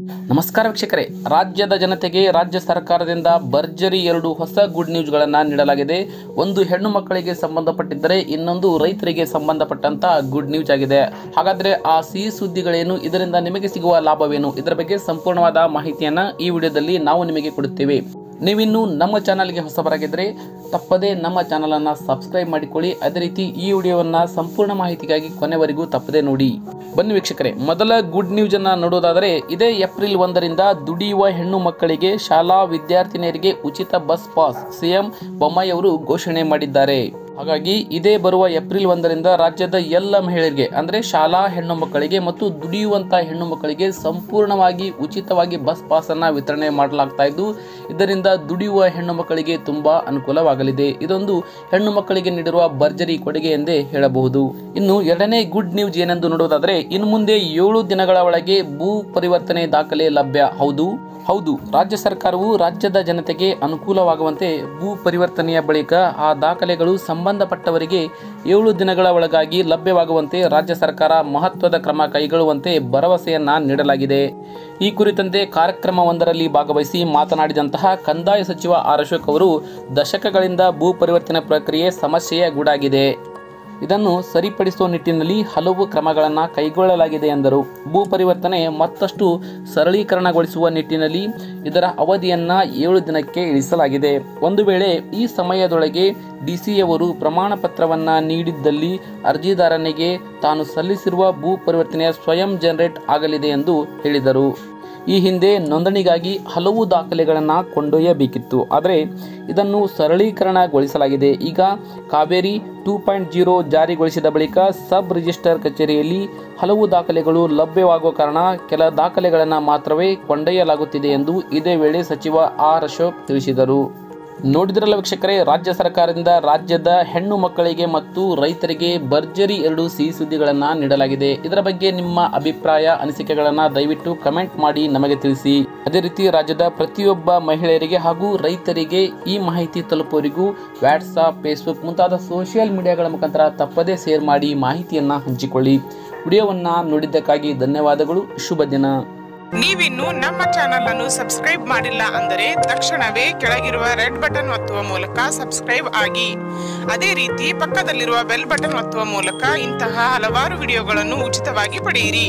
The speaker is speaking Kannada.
ನಮಸ್ಕಾರ ವೀಕ್ಷಕರೇ. ರಾಜ್ಯದ ಜನತೆಗೆ ರಾಜ್ಯ ಸರ್ಕಾರದಿಂದ ಭರ್ಜರಿ ಎರಡು ಹೊಸ ಗುಡ್ ನ್ಯೂಸ್ಗಳನ್ನು ನೀಡಲಾಗಿದೆ. ಒಂದು ಹೆಣ್ಣು ಮಕ್ಕಳಿಗೆ ಸಂಬಂಧಪಟ್ಟಿದ್ದರೆ ಇನ್ನೊಂದು ರೈತರಿಗೆ ಸಂಬಂಧಪಟ್ಟಂತ ಗುಡ್ ನ್ಯೂಸ್ ಆಗಿದೆ. ಹಾಗಾದ್ರೆ ಆ ಸಿಹಿ ಸುದ್ದಿಗಳೇನು? ಇದರಿಂದ ನಿಮಗೆ ಸಿಗುವ ಲಾಭವೇನು? ಇದರ ಬಗ್ಗೆ ಸಂಪೂರ್ಣವಾದ ಮಾಹಿತಿಯನ್ನು ಈ ವಿಡಿಯೋದಲ್ಲಿ ನಾವು ನಿಮಗೆ ಕೊಡುತ್ತೇವೆ. ನೀವಿನ್ನು ನಮ್ಮ ಚಾನಲ್ಗೆ ಹೊಸಬರಾಗಿದ್ದರೆ ತಪ್ಪದೇ ನಮ್ಮ ಚಾನಲನ್ನು ಸಬ್ಸ್ಕ್ರೈಬ್ ಮಾಡಿಕೊಳ್ಳಿ. ಅದೇ ರೀತಿ ಈ ವಿಡಿಯೋವನ್ನು ಸಂಪೂರ್ಣ ಮಾಹಿತಿಗಾಗಿ ಕೊನೆವರೆಗೂ ತಪ್ಪದೇ ನೋಡಿ. ಬನ್ನಿ ವೀಕ್ಷಕರೇ, ಮೊದಲ ಗುಡ್ ನ್ಯೂಸ್ ಅನ್ನ ನೋಡೋದಾದರೆ, ಇದೇ ಏಪ್ರಿಲ್ ಒಂದರಿಂದ ದುಡಿಯುವ ಹೆಣ್ಣು ಮಕ್ಕಳಿಗೆ ಶಾಲಾ ವಿದ್ಯಾರ್ಥಿನಿಯರಿಗೆ ಉಚಿತ ಬಸ್ ಪಾಸ್, ಸಿಎಂ ಬೊಮ್ಮಾಯಿ ಅವರು ಘೋಷಣೆ ಮಾಡಿದ್ದಾರೆ. ಹಾಗಾಗಿ ಇದೇ ಬರುವ ಏಪ್ರಿಲ್ ಒಂದರಿಂದ ರಾಜ್ಯದ ಎಲ್ಲ ಮಹಿಳೆಯರಿಗೆ, ಅಂದರೆ ಶಾಲಾ ಹೆಣ್ಣು ಮಕ್ಕಳಿಗೆ ಮತ್ತು ದುಡಿಯುವಂಥ ಹೆಣ್ಣು ಮಕ್ಕಳಿಗೆ ಸಂಪೂರ್ಣವಾಗಿ ಉಚಿತವಾಗಿ ಬಸ್ ಪಾಸ್ ಅನ್ನ ವಿತರಣೆ ಮಾಡಲಾಗ್ತಾ ಇದ್ದು, ಇದರಿಂದ ದುಡಿಯುವ ಹೆಣ್ಣು ಮಕ್ಕಳಿಗೆ ತುಂಬಾ ಅನುಕೂಲವಾಗಲಿದೆ. ಇದೊಂದು ಹೆಣ್ಣು ಮಕ್ಕಳಿಗೆ ನೀಡಿರುವ ಭರ್ಜರಿ ಕೊಡುಗೆ ಎಂದೇ ಹೇಳಬಹುದು. ಇನ್ನು ಎರಡನೇ ಗುಡ್ ನ್ಯೂಸ್ ಏನೆಂದು ನೋಡುವುದಾದರೆ, ಇನ್ನು ಮುಂದೆ ಏಳು ದಿನಗಳ ಒಳಗೆ ಭೂ ಪರಿವರ್ತನೆ ದಾಖಲೆ ಲಭ್ಯ. ಹೌದು. ಹೌದು, ರಾಜ್ಯ ಸರ್ಕಾರವು ರಾಜ್ಯದ ಜನತೆಗೆ ಅನುಕೂಲವಾಗುವಂತೆ ಭೂ ಪರಿವರ್ತನೆಯ ಬಳಿಕ ಆ ದಾಖಲೆಗಳು ಸಂಬಂಧಪಟ್ಟವರಿಗೆ ಏಳು ದಿನಗಳ ಒಳಗಾಗಿ ಲಭ್ಯವಾಗುವಂತೆ ರಾಜ್ಯ ಸರ್ಕಾರ ಮಹತ್ವದ ಕ್ರಮ ಕೈಗೊಳ್ಳುವಂತೆ ಭರವಸೆಯನ್ನ ನೀಡಲಾಗಿದೆ. ಈ ಕುರಿತಂತೆ ಕಾರ್ಯಕ್ರಮವೊಂದರಲ್ಲಿ ಭಾಗವಹಿಸಿ ಮಾತನಾಡಿದಂತಹ ಕಂದಾಯ ಸಚಿವ ಆರ್ ಅಶೋಕ್ ಅವರು ದಶಕಗಳಿಂದ ಭೂ ಪರಿವರ್ತನೆ ಪ್ರಕ್ರಿಯೆ ಸಮಸ್ಯೆಯ ಗೂಡಾಗಿದೆ. ಇದನ್ನು ಸರಿಪಡಿಸುವ ನಿಟ್ಟಿನಲ್ಲಿ ಹಲವು ಕ್ರಮಗಳನ್ನು ಕೈಗೊಳ್ಳಲಾಗಿದೆ ಎಂದರು. ಭೂ ಪರಿವರ್ತನೆ ಮತ್ತಷ್ಟು ಸರಳೀಕರಣಗೊಳಿಸುವ ನಿಟ್ಟಿನಲ್ಲಿ ಇದರ ಅವಧಿಯನ್ನು ಏಳು ದಿನಕ್ಕೆ ಇಳಿಸಲಾಗಿದೆ. ಒಂದು ವೇಳೆ ಈ ಸಮಯದೊಳಗೆ ಡಿಸಿಯವರು ಪ್ರಮಾಣ ಪತ್ರವನ್ನು ನೀಡಿದ್ದಲ್ಲಿ ಅರ್ಜಿದಾರನಿಗೆ ತಾನು ಸಲ್ಲಿಸಿರುವ ಭೂ ಪರಿವರ್ತನೆಯ ಸ್ವಯಂ ಜನರೇಟ್ ಆಗಲಿದೆ ಎಂದು ಹೇಳಿದರು. ಈ ಹಿಂದೆ ನೋಂದಣಿಗಾಗಿ ಹಲವು ದಾಖಲೆಗಳನ್ನು ಕೊಂಡೊಯ್ಯಬೇಕಿತ್ತು. ಆದರೆ ಇದನ್ನು ಸರಳೀಕರಣಗೊಳಿಸಲಾಗಿದೆ. ಈಗ ಕಾವೇರಿ ಟೂ ಪಾಯಿಂಟ್ ಜೀರೋ ಜಾರಿಗೊಳಿಸಿದ ಬಳಿಕ ಸಬ್ ರಿಜಿಸ್ಟರ್ ಕಚೇರಿಯಲ್ಲಿ ಹಲವು ದಾಖಲೆಗಳು ಲಭ್ಯವಾಗುವ ಕಾರಣ ಕೆಲ ದಾಖಲೆಗಳನ್ನು ಮಾತ್ರವೇ ಕೊಂಡೊಯ್ಯಲಾಗುತ್ತಿದೆ ಎಂದು ಇದೇ ವೇಳೆ ಸಚಿವ ಆರ್ ಅಶೋಕ್ ತಿಳಿಸಿದರು. ನೋಡಿದ್ರಲ್ಲ ವೀಕ್ಷಕರೇ, ರಾಜ್ಯ ಸರ್ಕಾರದಿಂದ ರಾಜ್ಯದ ಹೆಣ್ಣು ಮಕ್ಕಳಿಗೆ ಮತ್ತು ರೈತರಿಗೆ ಭರ್ಜರಿ ಎರಡು ಸಿಹಿ ಸುದ್ದಿಗಳನ್ನು ನೀಡಲಾಗಿದೆ. ಇದರ ಬಗ್ಗೆ ನಿಮ್ಮ ಅಭಿಪ್ರಾಯ, ಅನಿಸಿಕೆಗಳನ್ನು ದಯವಿಟ್ಟು ಕಮೆಂಟ್ ಮಾಡಿ ನಮಗೆ ತಿಳಿಸಿ. ಅದೇ ರೀತಿ ರಾಜ್ಯದ ಪ್ರತಿಯೊಬ್ಬ ಮಹಿಳೆಯರಿಗೆ ಹಾಗೂ ರೈತರಿಗೆ ಈ ಮಾಹಿತಿ ತಲುಪುವವರಿಗೂ ವ್ಯಾಟ್ಸಾಪ್ ಫೇಸ್ಬುಕ್ ಮುಂತಾದ ಸೋಷಿಯಲ್ ಮೀಡಿಯಾಗಳ ಮುಖಾಂತರ ತಪ್ಪದೇ ಶೇರ್ ಮಾಡಿ ಮಾಹಿತಿಯನ್ನು ಹಂಚಿಕೊಳ್ಳಿ. ವಿಡಿಯೋವನ್ನು ನೋಡಿದ್ದಕ್ಕಾಗಿ ಧನ್ಯವಾದಗಳು, ಶುಭ ದಿನ. ನೀವಿನ್ನು ನಮ್ಮ ಚಾನೆಲ್ ಅನ್ನು ಸಬ್ಸ್ಕ್ರೈಬ್ ಮಾಡಿಲ್ಲ ಅಂದರೆ ತಕ್ಷಣವೇ ಕೆಳಗಿರುವ ರೆಡ್ ಬಟನ್ ಒತ್ತುವ ಮೂಲಕ ಸಬ್ಸ್ಕ್ರೈಬ್ ಆಗಿ. ಅದೇ ರೀತಿ ಪಕ್ಕದಲ್ಲಿರುವ ಬೆಲ್ ಬಟನ್ ಒತ್ತುವ ಮೂಲಕ ಇಂತಹ ಹಲವಾರು ವಿಡಿಯೋಗಳನ್ನು ಉಚಿತವಾಗಿ ಪಡೆಯಿರಿ.